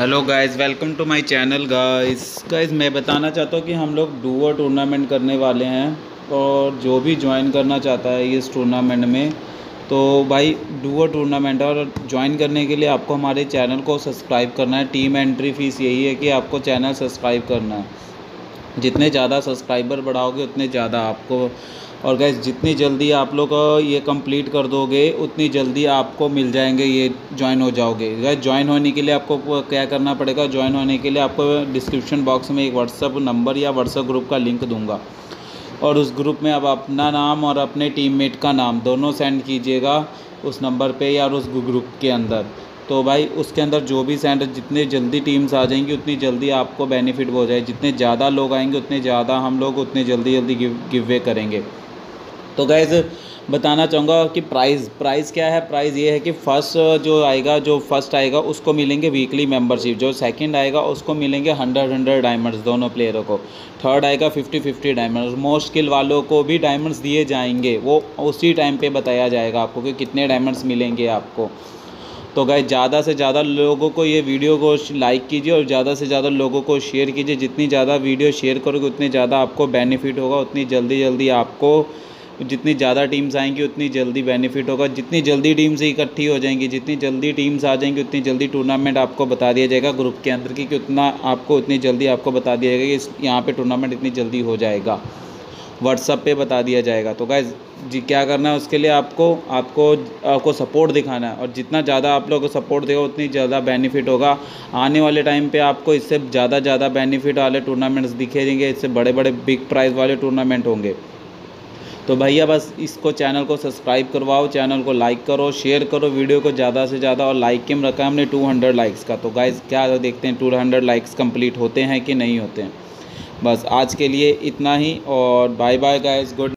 Hello guys, welcome to my channel guys. Guys, मैं बताना चाहता हूँ कि हम लोग डुओ टूर्नामेंट करने वाले हैं और जो भी ज्वाइन करना चाहता है इस टूर्नामेंट में तो भाई डुओ टूर्नामेंट और ज्वाइन करने के लिए आपको हमारे चैनल को सब्सक्राइब करना है। टीम एंट्री फ़ीस यही है कि आपको चैनल सब्सक्राइब करना है। जितने ज़्यादा सब्सक्राइबर बढ़ाओगे, उतने ज़्यादा आपको और गैस जितनी जल्दी आप लोग ये कंप्लीट कर दोगे, उतनी जल्दी आपको मिल जाएँगे ये ज्वाइन हो जाओगे। गैस ज्वाइन होने के लिए आपको क्या करना पड़ेगा? ज्वाइन होने के लिए आपको डिस्क्रिप्शन बॉक्स में एक व्हाट्सअप नंबर या व्हाट्सअप ग्रुप का लिंक दूँगा। और उस ग्रुप में आप अपना नाम और अपने टीममेट का नाम दोनों सेंड कीजिएगा उस नंबर पे या उस ग्रुप के अंदर। तो भाई, उसके अंदर जो भी सेंड जितने जल्दी टीम्स आ जाएँगी, उतनी जल्दी आपको बेनिफिट हो जाए जितने ज़्यादा लोग आएँगे, उतने ज़्यादा हम लोग उतने जल्दी जल्दी गिव गिव करेंगे। तो गैज़ बताना चाहूँगा कि प्राइस प्राइस क्या है? प्राइस ये है कि फ़र्स्ट जो आएगा, जो फ़र्स्ट आएगा, उसको मिलेंगे वीकली मेंबरशिप जो सेकंड आएगा, उसको मिलेंगे हंड्रेड हंड्रेड डायमंड्स दोनों प्लेयरों को। थर्ड आएगा fifty fifty diamonds most skill वालों को भी डायमंड्स दिए जाएँगे। वो उसी टाइम पर बताया जाएगा आपको कि कितने डायमंड्स मिलेंगे आपको। तो गाय ज़्यादा से ज़्यादा लोगों को ये वीडियो को लाइक कीजिए और ज़्यादा से ज़्यादा लोगों को शेयर कीजिए। जितनी ज़्यादा वीडियो शेयर करोगे, उतनी ज़्यादा आपको बेनिफिट होगा। उतनी जल्दी जल्दी आपको जितनी ज़्यादा टीम्स आएँगी, उतनी जल्दी बेनिफिट होगा। जितनी जल्दी टीम्स इकट्ठी हो जाएँगी, जितनी जल्दी टीम्स आ जाएँगी, उतनी जल्दी टूर्नामेंट आपको बता दिया जाएगा ग्रुप के अंदर की कि उतना आपको, उतनी जल्दी आपको बता दिया जाएगा कि इस, यहाँ पर टूर्नामेंट इतनी जल्दी हो जाएगा। व्हाट्सअप पे बता दिया जाएगा। तो गाइज़ जी क्या करना है उसके लिए आपको आपको आपको सपोर्ट दिखाना है। और जितना ज़्यादा आप लोग को सपोर्ट देगा, उतनी ज़्यादा बेनिफिट होगा। आने वाले टाइम पे आपको इससे ज़्यादा ज़्यादा बेनिफिट वाले टूर्नामेंट्स दिखे देंगे इससे बड़े बड़े बिग प्राइज़ वाले टूर्नामेंट होंगे। तो भैया बस इसको चैनल को सब्सक्राइब करवाओ, चैनल को लाइक करो, शेयर करो वीडियो को ज़्यादा से ज़्यादा और लाइक के रखा हमने 200 लाइक्स का। तो गाइज़ क्या देखते हैं 200 लाइक्स कंप्लीट होते हैं कि नहीं होते हैं? बस आज के लिए इतना ही और बाय बाय गाइज़ गुड